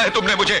दिया है तुमने मुझे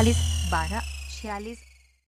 चालीस बारह छियालीस